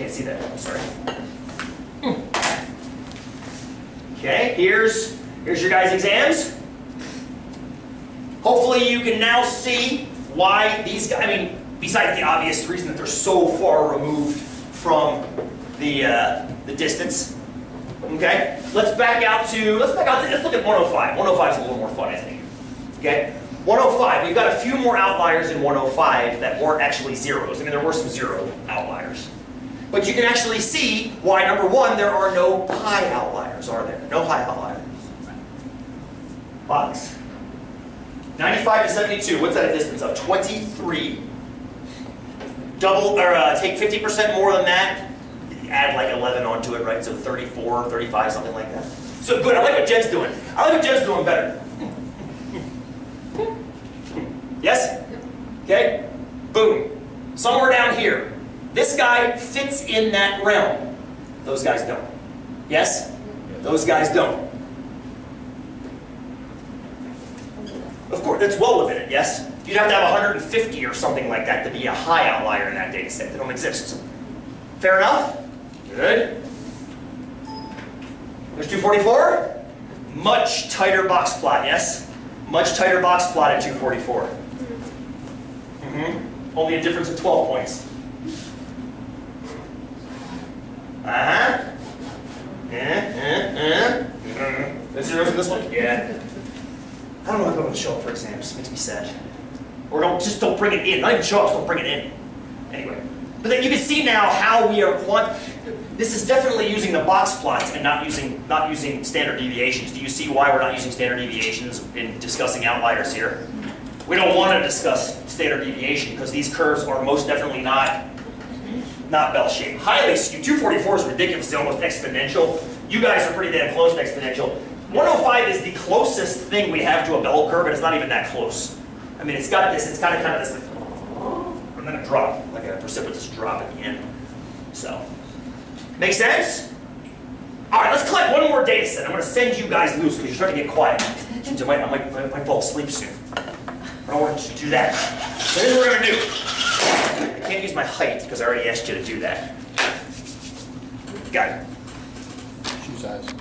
can't see that, I'm sorry. Okay, here's, here's your guys' exams. Hopefully you can now see why these guys, I mean, besides the obvious reason that they're so far removed from the, uh, the distance. Okay, let's back out to, let's back out to, let's look at 105. 105 is a little more fun, I think. Okay, 105, we've got a few more outliers in 105 that weren't actually zeros. I mean, there were some zero outliers. But you can actually see why, number one, there are no high outliers, are there? No high outliers. Box. 95 to 72, what's that a distance of? 23. Double, or uh, take 50% more than that, add like 11 onto it, right? So 34, 35, something like that. So good, I like what Jen's doing. I like what Jen's doing better. Yes? Okay? Boom. Somewhere down here. This guy fits in that realm. Those guys don't. Yes? Those guys don't. Of course, that's well within it, yes? You'd have to have 150 or something like that to be a high outlier in that data set. They don't exist. Fair enough? Good. There's 244. Much tighter box plot, yes? Much tighter box plot at 244. Mm-hmm. Only a difference of 12 points. Uh-huh. Eh, eh, eh. Is zeros in this one? Yeah. I don't know if I'm going to show up for exams. Makes me sad. Or don't just don't bring it in. Not even show up, just don't bring it in. Anyway. But then you can see now how we are quant. This is definitely using the box plots and not using not using standard deviations. Do you see why we're not using standard deviations in discussing outliers here? We don't want to discuss standard deviation because these curves are most definitely not not bell-shaped. Highly skewed. 244 is ridiculous. It's almost exponential. You guys are pretty damn close to exponential. 105 is the closest thing we have to a bell curve, and it's not even that close. I mean, it's got this, it's kind of kind of this, and then a drop, like a precipitous drop at the end. So, make sense? All right, let's collect one more data set. I'm going to send you guys loose because you're starting to get quiet. I might, I might, I might fall asleep soon. I don't want to do that. So here's what we're going to do. Can't use my height because I already asked you to do that. Got it. Shoe size.